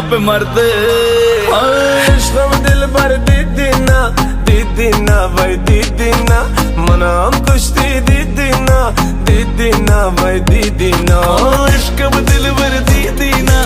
पे मरते। इश्क दिल भर दीदी ना दीदी ना भाई, दीदी ना। मना कुश्ती दीदी ना दीदी ना भाई, दीदी ना। इश्क दिल भर